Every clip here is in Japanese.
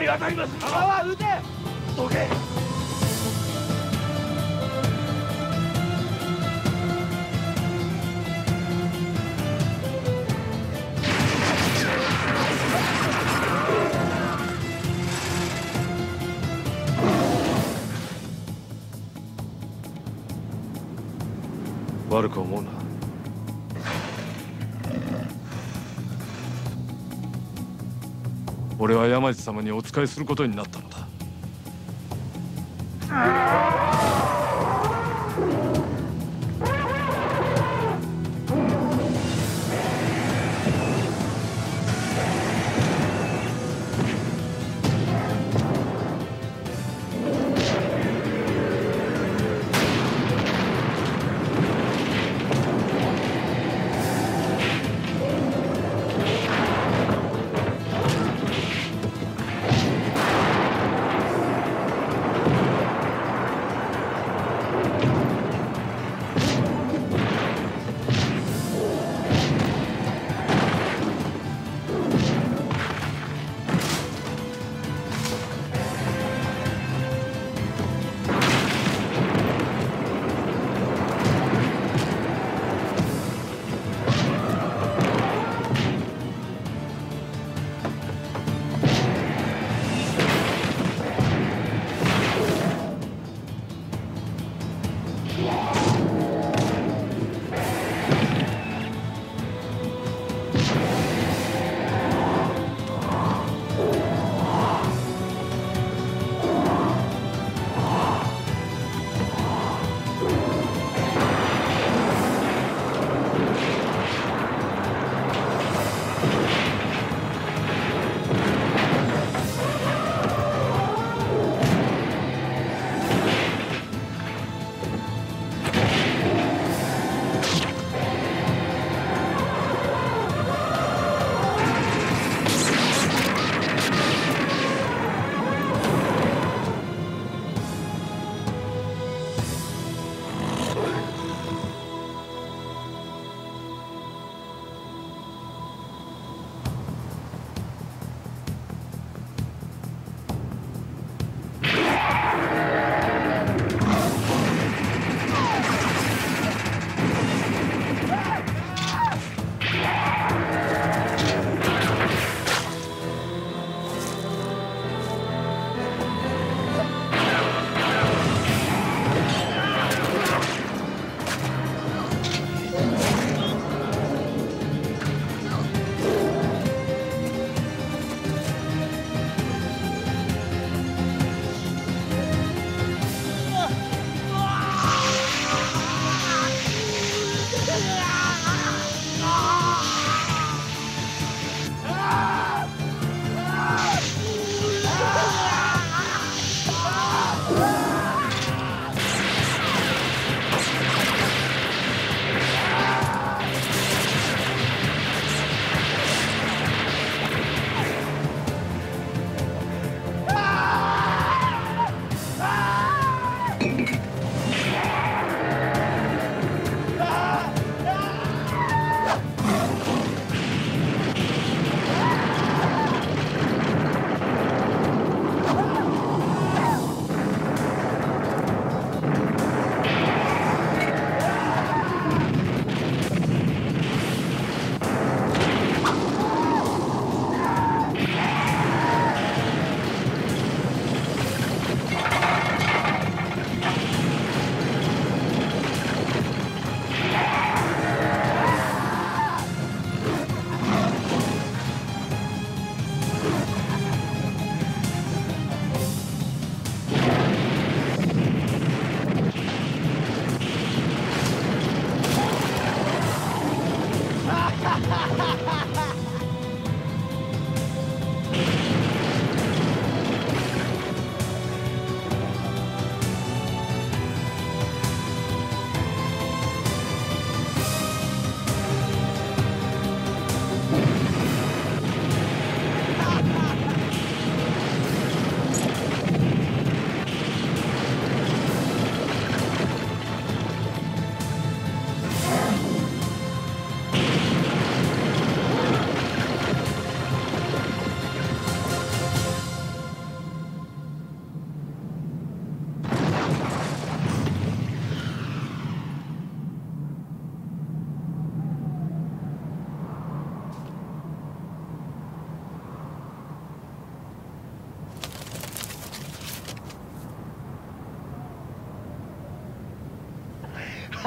味方に当たりますあは撃てどけ。悪く思うな。俺は山路様にお仕えすることになったのだ。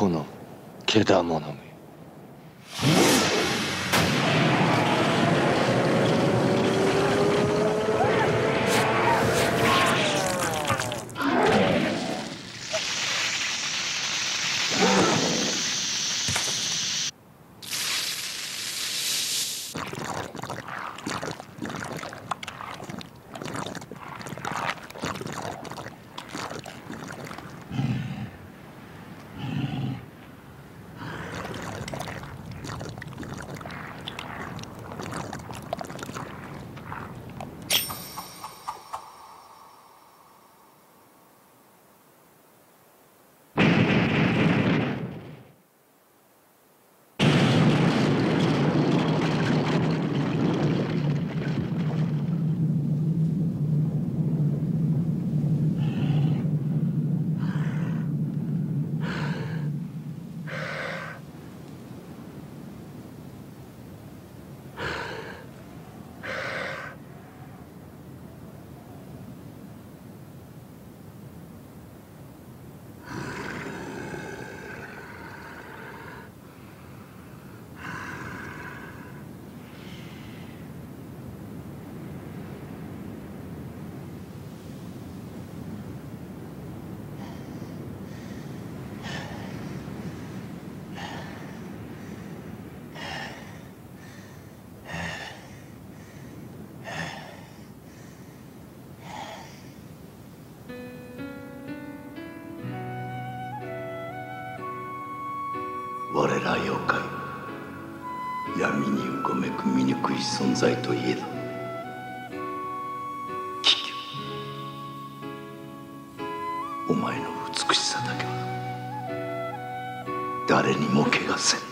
このけだものめ。我ら妖怪闇にうごめく醜い存在といえど危機お前の美しさだけは誰にも怪我せん。